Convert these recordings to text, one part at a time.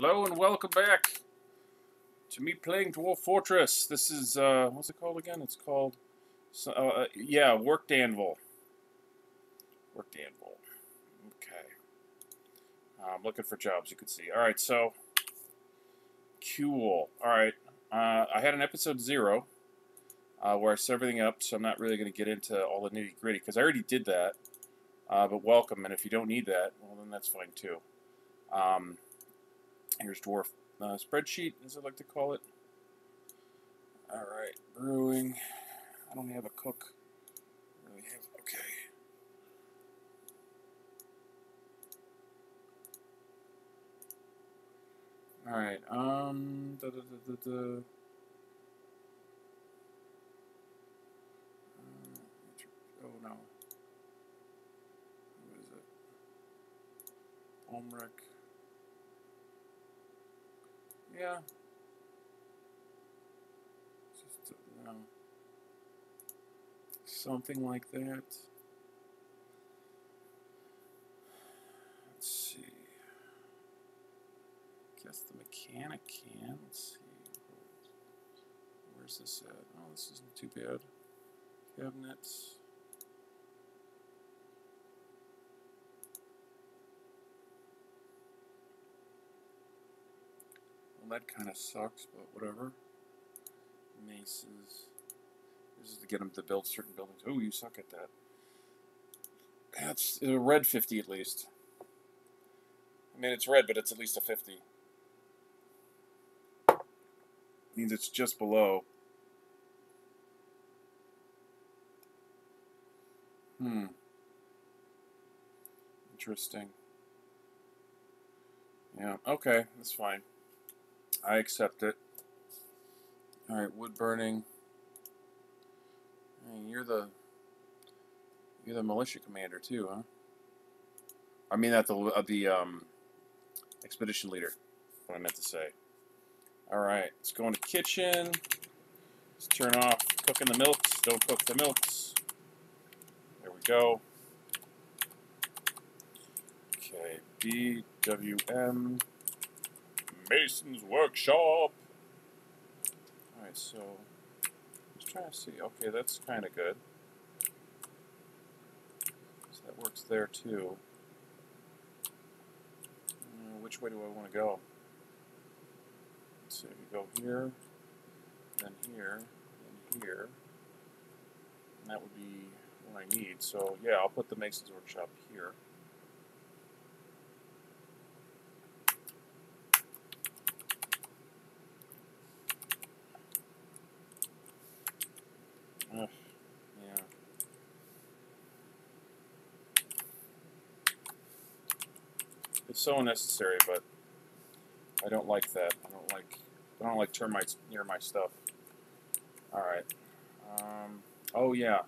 Hello and welcome back to me playing Dwarf Fortress. This is, uh, what's it called again? It's called, uh, uh, yeah, Worked Anvil. Worked Anvil. Okay. Uh, I'm looking for jobs, you can see. Alright, so, cool. Alright, uh, I had an episode zero, uh, where I set everything up, so I'm not really going to get into all the nitty gritty, because I already did that. But welcome, and if you don't need that, well, then that's fine too. Um, here's dwarf uh, spreadsheet, as I like to call it. All right, brewing. I don't have a cook. I really have okay. All right. Um. Da, da, da, da, da. Uh, oh no. Who is it? Omric. Yeah. Just, uh. Something like that. Let's see. Guess the mechanic can. Let's see. Where's this at? Oh, this isn't too bad. Cabinets. That kind of sucks, but whatever. Maces. This is to get them to build certain buildings. Oh, you suck at that. That's a red 50 at least. I mean, it's red, but it's at least a 50. Means it's just below. Hmm. Interesting. Yeah, okay, that's fine. I accept it. Alright, wood burning. Hey, you're the you're the militia commander too, huh? I mean, that the uh, the um, expedition leader. What I meant to say. All right, let's go into kitchen. Let's turn off cooking the milks. Don't cook the milks. There we go. Okay, BWM Mason's Workshop. All right, so just trying to see. Okay, that's kind of good. So that works there too. Uh, which way do I want to go? Let's see. Go here, then here, then here. And that would be what I need. So yeah, I'll put the Mason's Workshop here. Ugh, yeah. It's so unnecessary, but I don't like that. I don't like I don't like termites near my stuff. All right. Um, oh yeah,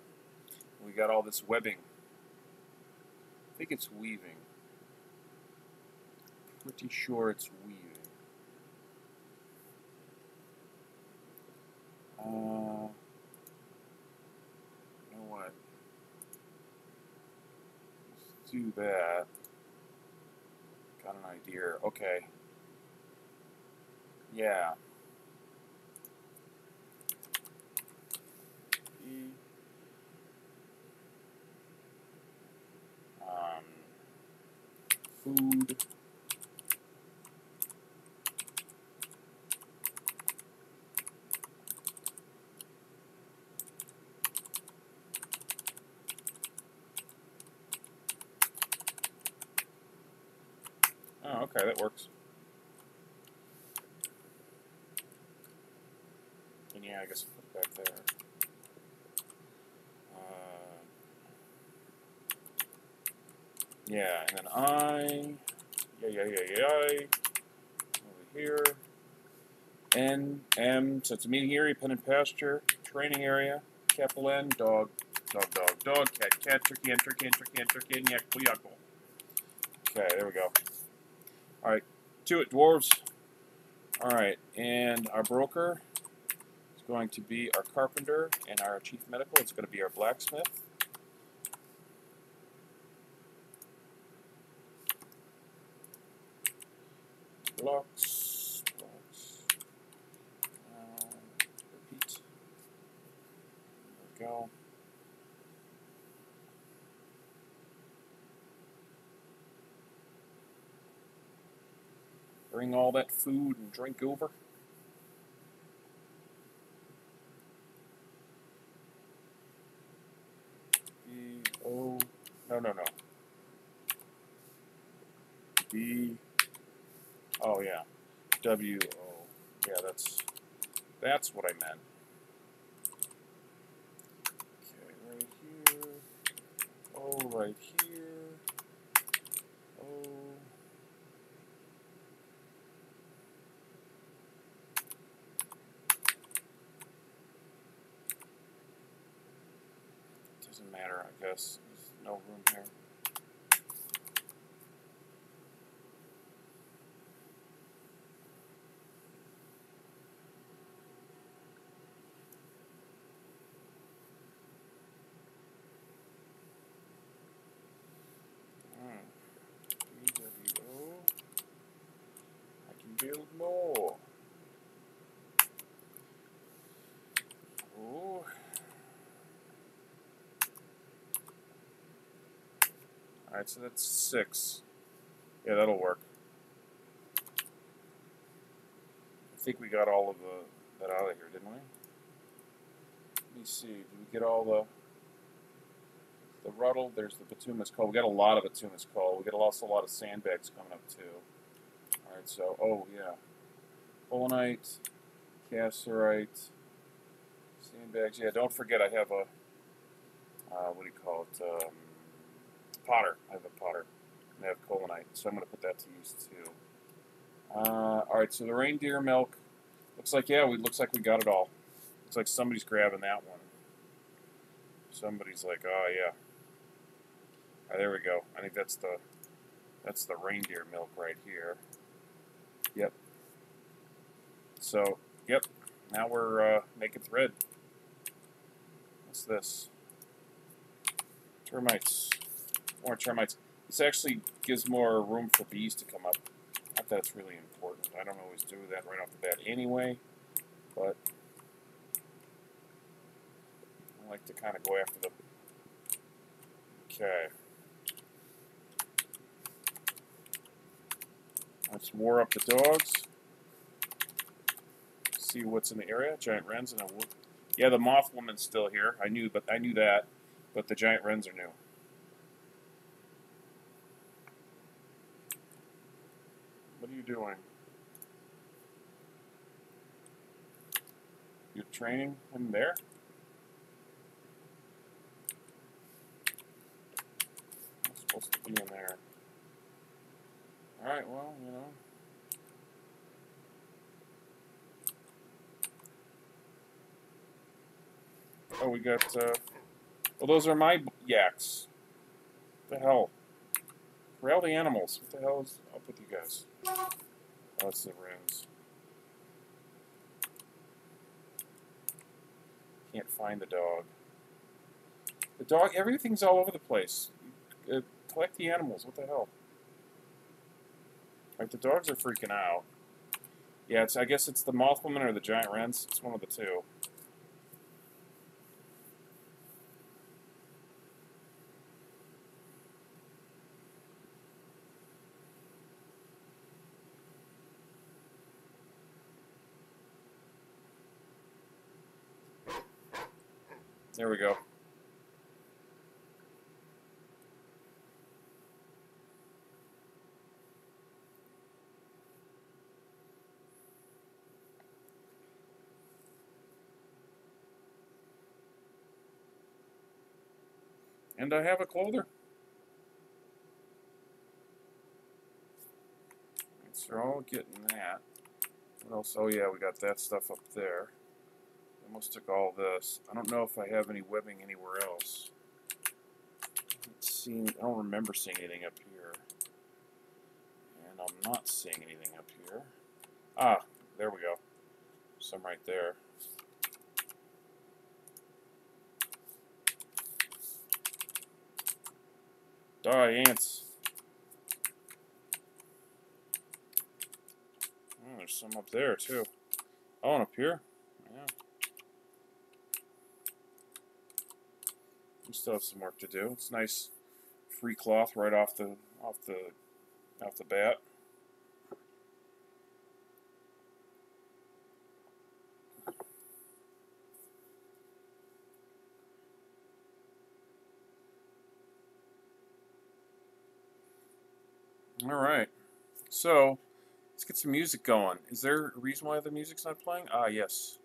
we got all this webbing. I think it's weaving. Pretty sure it's weaving. Uh, you know what? Let's do that. Got an idea. Okay. Yeah. Um, food. Oh, okay, that works. And yeah, I guess I'll put it back there. Uh, yeah, and then I, yeah, yeah, yeah, yeah, over here. N, M, so it's a meeting area, pen and pasture, training area, capital N, dog, dog, dog, dog, cat, cat, turkey, and turkey, and turkey, and turkey, and yak, yakle. Okay, there we go. To it, dwarves. Alright, and our broker is going to be our carpenter, and our chief medical is going to be our blacksmith. blocks, blocks. Uh, repeat. There we go. Bring all that food and drink over. B O no no no. B Oh yeah. W O. Yeah, that's that's what I meant. Okay, right here. Oh, right here. Oh. Doesn't matter, I guess. There's no room here. Hmm. BWO. I can build more. Oh. Alright, so that's six. Yeah, that'll work. I think we got all of the that out of here, didn't we? Let me see. Did we get all the the ruddle? There's the bituminous coal. We got a lot of bituminous coal. We got also a lot of sandbags coming up too. Alright, so oh yeah. Kaolinite, cassiterite, sandbags. Yeah, don't forget I have a uh, what do you call it? Um, Potter. I have a Potter. And I have kaolinite, so I'm going to put that to use too. Uh, all right, so the reindeer milk looks like yeah, we looks like we got it all. Looks like somebody's grabbing that one. Somebody's like, oh yeah. There we go. I think that's the that's the reindeer milk right here. Yep. So yep. Now we're uh, making thread. What's this? Termites more termites. This actually gives more room for bees to come up. Not that it's really important. I don't always do that right off the bat anyway, but I like to kind of go after them. Okay. Let's war up the dogs. See what's in the area. Giant wrens and a. Yeah, the moth woman's still here. I knew, but I knew that. But the giant wrens are new. What are you doing? You're training him there? I'm supposed to be in there. Alright, well, you know. Oh, we got, uh... Well, those are my yaks. What the hell? Corral the animals. What the hell is up with you guys? That's the rooms. Can't find the dog. The dog, everything's all over the place. Uh, collect the animals. What the hell? Like, the dogs are freaking out. Yeah, it's. I guess it's the moth woman or the giant wrens. It's one of the two. There we go. And I have a clother. So they're all getting that. What else? Oh yeah, we got that stuff up there. Almost took all this. I don't know if I have any webbing anywhere else. Seen, I don't remember seeing anything up here. And I'm not seeing anything up here. Ah, there we go. Some right there. Die, ants. there's some up there too. Oh, and up here. Yeah. We still have some work to do. It's nice, free cloth right off the off the off the bat. All right. So, let's get some music going. Is there a reason why the music's not playing? Ah, yes.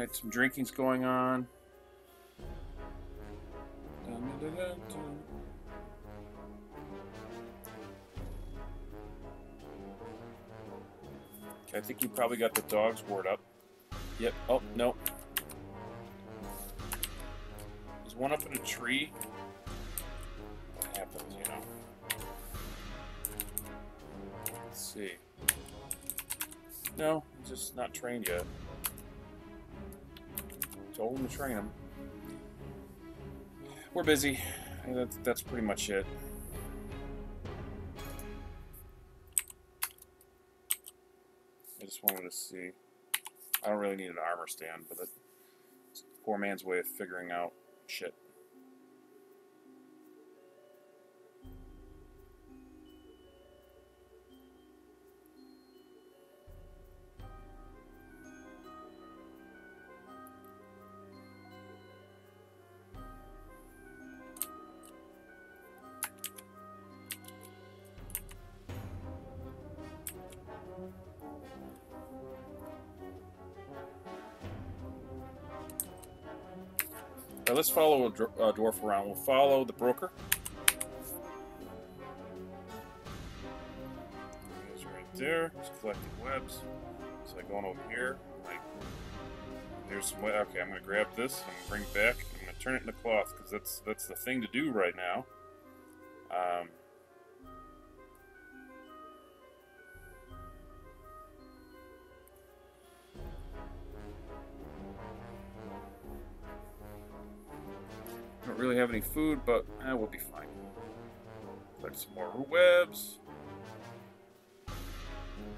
Right, some drinking's going on. I think you probably got the dog's ward up. Yep. Oh, no. There's one up in a tree What happens, you know. Let's see. No, just not trained yet. Told him to train him. We're busy. That's, that's pretty much it. I just wanted to see. I don't really need an armor stand, but it's poor man's way of figuring out shit. Let's follow a dwarf around. We'll follow the broker. He's right there. He's collecting webs. So I going over here. Like, there's some web. Okay, I'm gonna grab this. I'm gonna bring it back. I'm gonna turn it into cloth because that's that's the thing to do right now. Um, food, but eh, we'll be fine. Collect some more webs.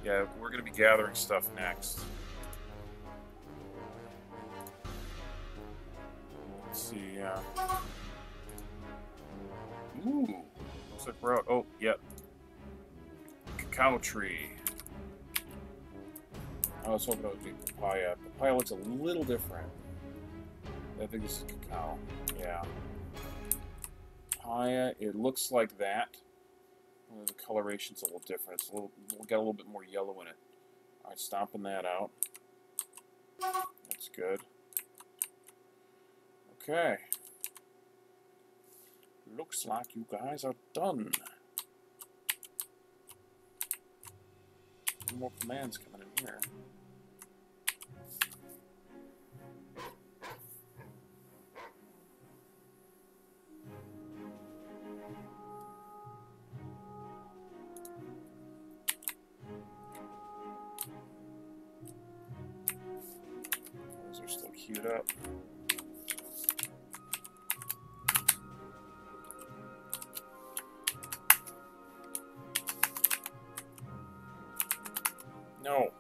Yeah, we're going to be gathering stuff next. Let's see, yeah. Ooh, looks like we're out. Oh, yep. Cacao tree. I was hoping it would be papaya. Papaya looks a little different. I think this is cacao. Yeah. It looks like that. The coloration's a little different. It's a little, we'll get a little bit more yellow in it. Alright, stomping that out. That's good. Okay. Looks like you guys are done. More commands coming in here. Queued up. No.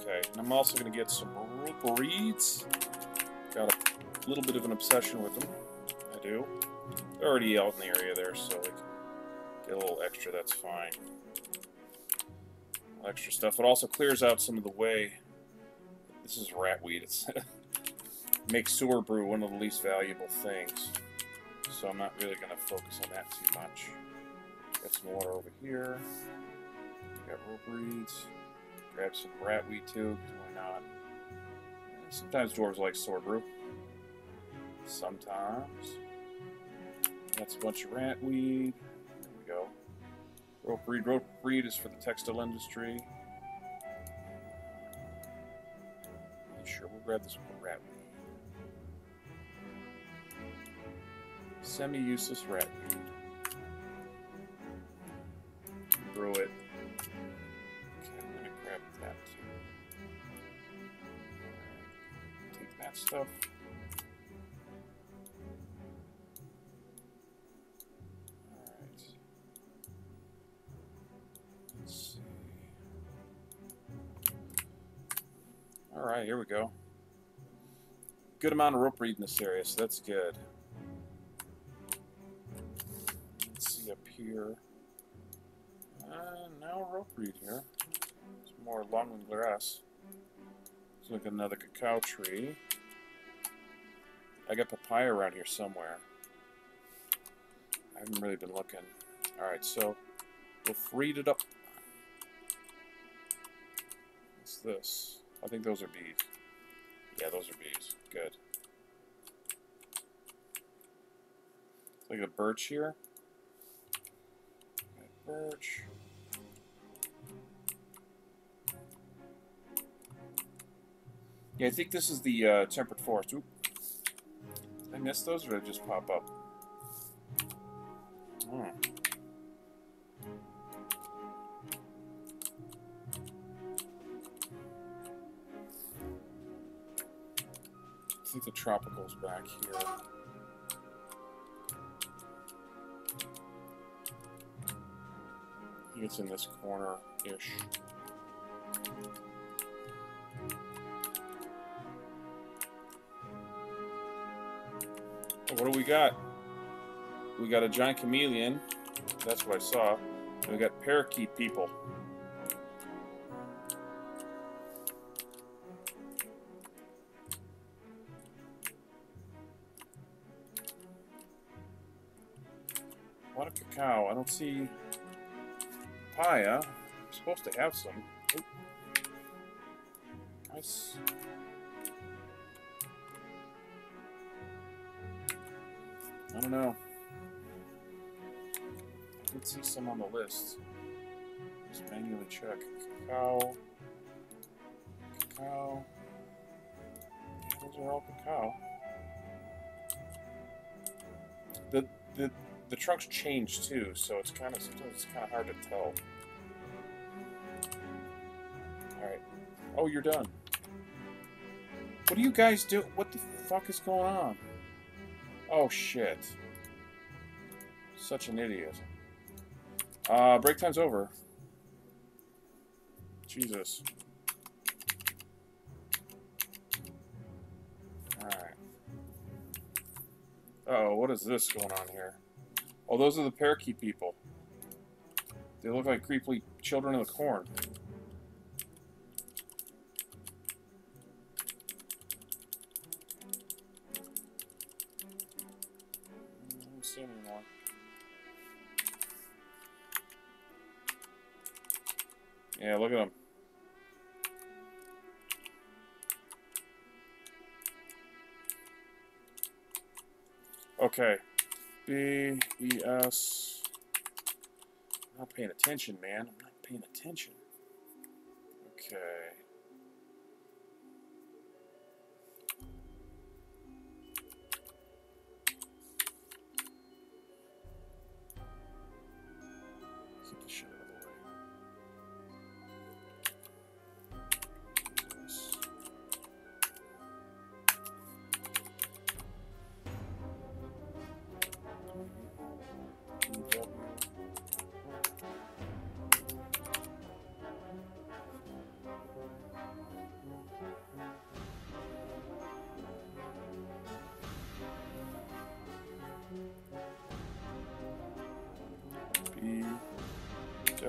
Okay. And I'm also going to get some reeds. Got a little bit of an obsession with them. I do. They're already out in the area there, so like Get a little extra, that's fine. Extra stuff. It also clears out some of the way. This is ratweed. It's makes sewer brew one of the least valuable things. So I'm not really going to focus on that too much. Got some water over here. Got rope reeds. Grab some ratweed too, why not? Sometimes dwarves like sword brew. Sometimes. That's a bunch of ratweed. Rope reed. Rope reed is for the textile industry. Sure, we'll grab this one rat Semi-useless rat. Good amount of rope reed in this area, so that's good. Let's see up here. Uh, now rope reed here. It's more long grass. Look at another cacao tree. I got papaya around here somewhere. I haven't really been looking. Alright, so we'll read it up. What's this? I think those are bees. Yeah, those are bees. Good. Look at the birch here. Birch. Yeah, I think this is the uh, temperate forest. Oop. Did I miss those, or did they just pop up? Hmm. The tropical's back here. It's in this corner-ish. what do we got? We got a giant chameleon. That's what I saw. And we got parakeet people. Don't see papaya. I'm supposed to have some. Nice. I don't know. I did see some on the list. Just manually check. Cacao. Cacao. Those are all cacao. The the the trunks change too, so it's kind of sometimes it's kind of hard to tell. All right. Oh, you're done. What do you guys do? What the fuck is going on? Oh, shit. Such an idiot. Uh, break time's over. Jesus. Alright. Uh oh, what is this going on here? Oh, those are the parakeet people. They look like creepy children of the corn. Yeah, look at them. Okay. B, E, S. I'm not paying attention, man. I'm not paying attention. Okay.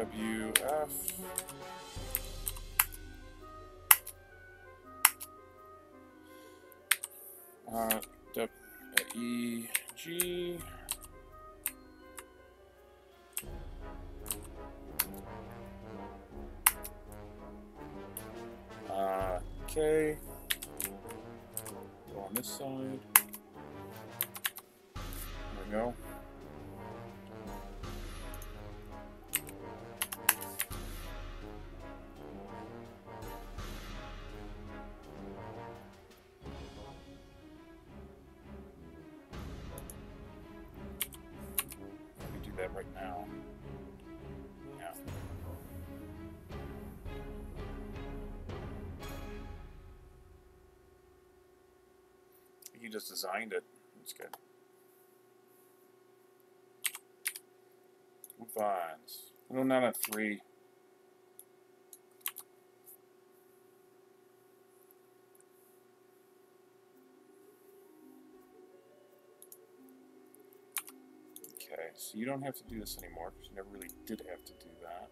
WF. Uh, w, E, G. Uh, K. Go on this side. There we go. Not a three. Okay, so you don't have to do this anymore because you never really did have to do that.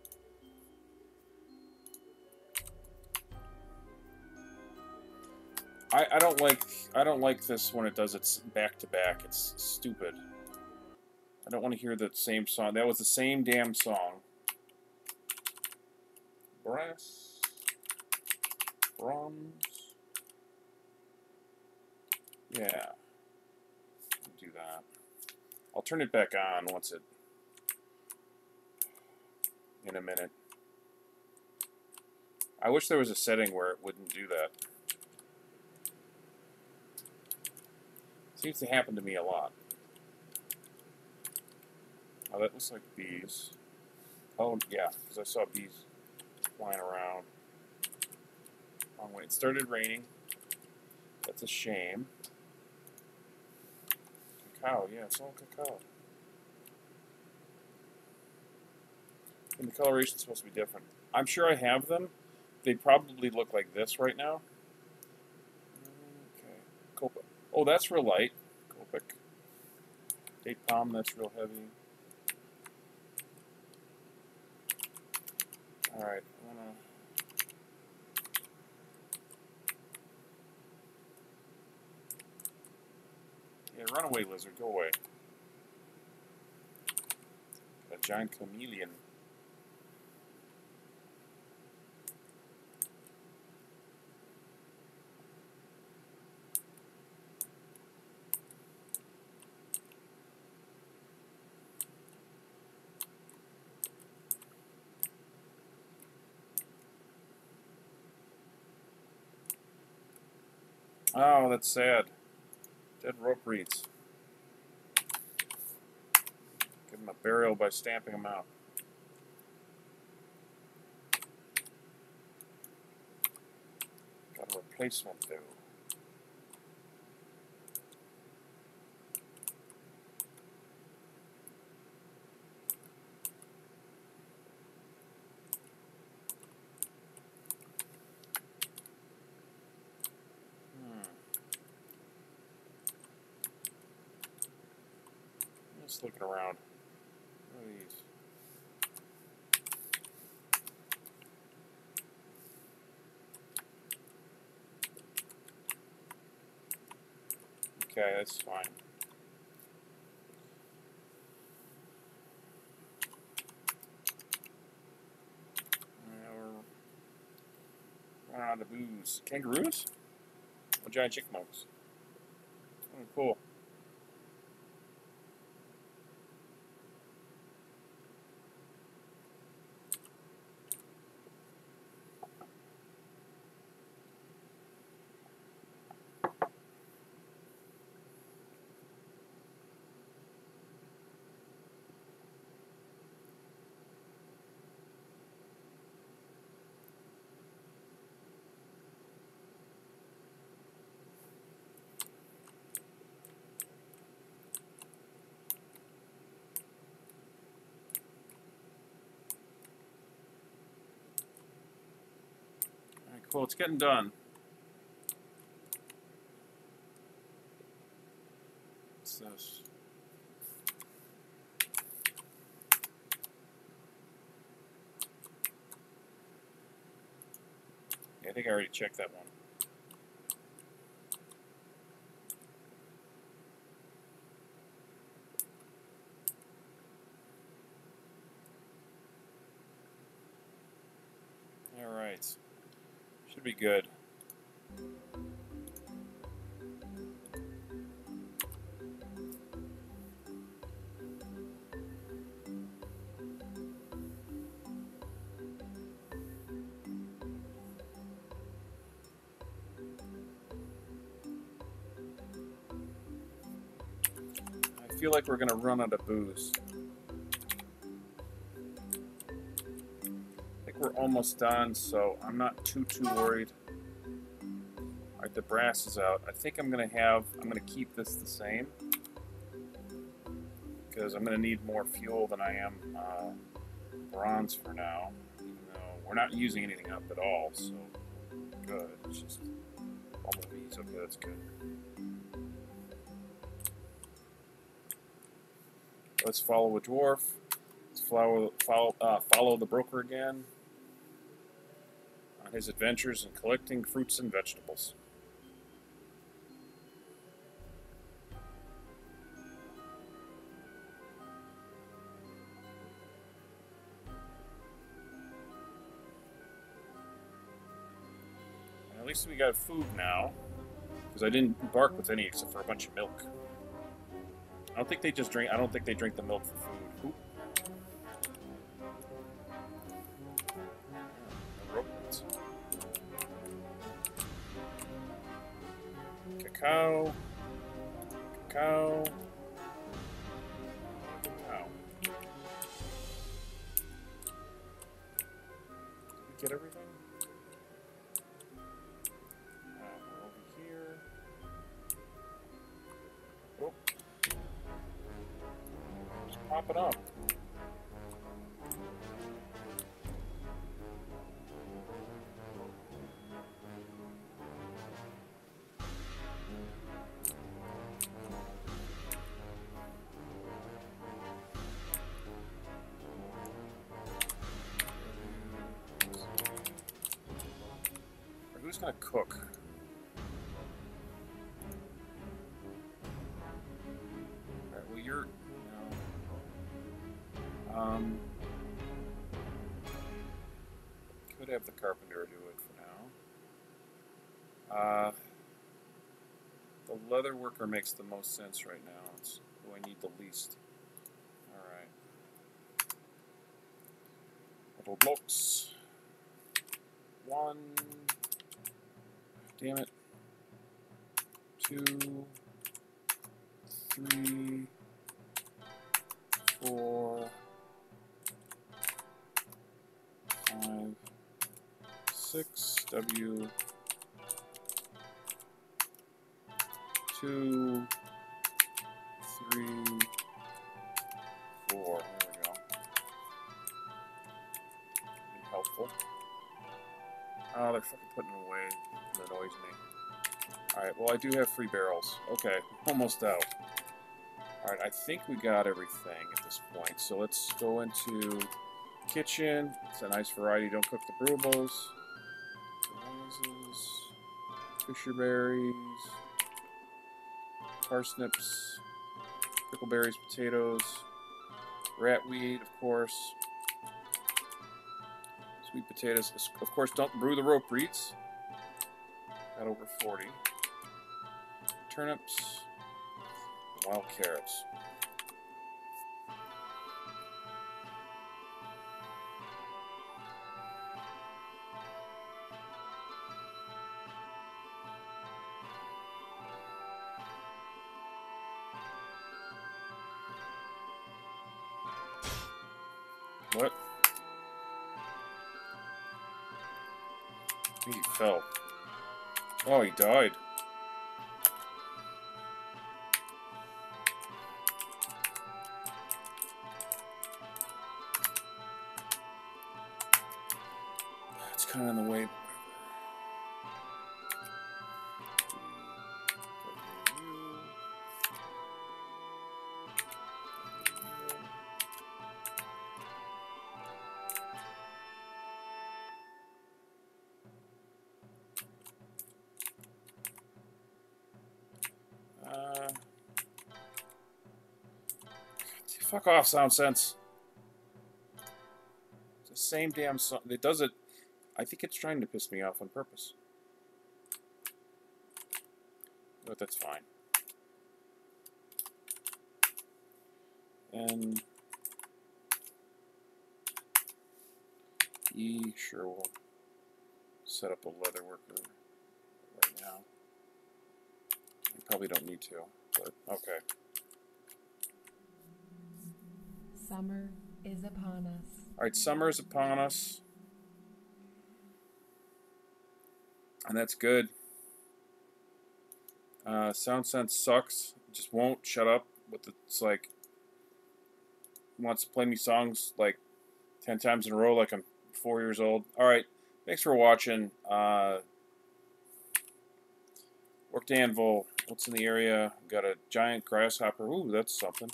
I, I don't like I don't like this when it does its back to back. It's stupid. I don't want to hear that same song. That was the same damn song. Brass, bronze. Yeah, do that. I'll turn it back on once it in a minute. I wish there was a setting where it wouldn't do that. Seems to happen to me a lot. Oh, that looks like bees. Oh, yeah, because I saw bees flying around. Wrong way. It started raining. That's a shame. Cacao, yeah, it's all cacao. And the coloration's supposed to be different. I'm sure I have them. They probably look like this right now. Okay. Copa. Oh, that's real light. Copic. Date palm, that's real heavy. Alright, I'm Yeah, runaway lizard, go away. A giant chameleon. Oh, that's sad. Dead rope reeds. Give him a burial by stamping him out. Got a replacement though. Hmm. Just looking around. What are these? Okay, that's fine. Running out of booze. Kangaroos? Or giant chipmunks? Oh, cool. Cool. It's getting done. What's this? Yeah, I think I already checked that one. Alright. Should be good. I feel like we're gonna run out of booze. Almost done, so I'm not too too worried. Alright, the brass is out. I think I'm going to have... I'm going to keep this the same. Because I'm going to need more fuel than I am uh, bronze for now. We're not using anything up at all, so good. It's just bumblebees. Okay, that's good. Let's follow a dwarf. Let's follow, follow, uh, follow the broker again on his adventures in collecting fruits and vegetables. at least we got food now. Because I didn't embark with any except for a bunch of milk. I don't think they just drink. I don't think they drink the milk for food. Cacao. Cacao. Cacao. Did we get everything? Uh, oh. pop it up. Gonna cook? Um, could have the carpenter do it for now. Uh, the leather worker makes the most sense right now. It's who I need the least. Alright. Little blocks. One. Damn it. Two. Three. Four. five, six, W, two, Alright, well I do have free barrels. Okay, almost out. Alright, I think we got everything at this point. So let's go into kitchen. It's a nice variety. Don't cook the brewables. Fisher berries, parsnips, pickleberries, potatoes, ratweed, of course, sweet potatoes. Of course, don't brew the rope reeds. Got over 40. Turnips, wild carrots. What? I think He fell. Oh, he died. Fuck off, Sound Sense. It's the same damn song. It does it. I think it's trying to piss me off on purpose. But that's fine. And E sure will set up a leather worker right now. You probably don't need to, but okay. Summer is upon us. All right, summer is upon us. And that's good. Uh, Sound Sense sucks. Just won't shut up. With the, it's like wants to play me songs like ten times in a row, like I'm four years old. All right, thanks for watching. Uh, worked anvil. What's in the area? Got a giant grasshopper. Ooh, that's something.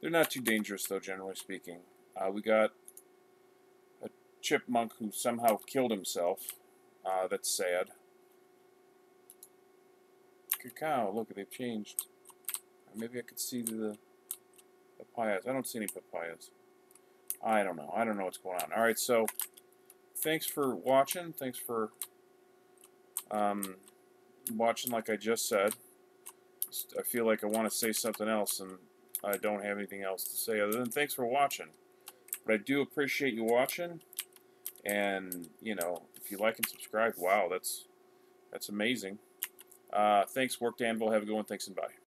They're not too dangerous though, generally speaking. Uh, we got a chipmunk who somehow killed himself. Uh, that's sad. Cacao, look, they've changed. Maybe I could see the papayas. I don't see any papayas. I don't know. I don't know what's going on. Alright, so thanks for watching. Thanks for um, watching like I just said. I feel like I want to say something else and I don't have anything else to say other than thanks for watching. But I do appreciate you watching. And, you know, if you like and subscribe, wow, that's that's amazing. Uh, thanks, Workedanvil. Have a good one. Thanks and bye.